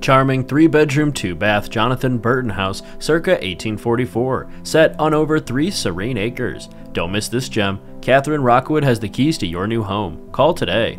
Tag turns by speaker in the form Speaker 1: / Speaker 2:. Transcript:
Speaker 1: Charming three bedroom, two bath Jonathan Burton house circa 1844, set on over three serene acres. Don't miss this gem. Kathryn Rockwood has the keys to your new home. Call today.